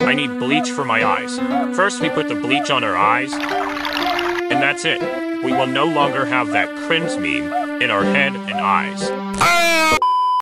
I need bleach for my eyes. First, we put the bleach on our eyes, and that's it. We will no longer have that cringe meme in our head and eyes. Ah!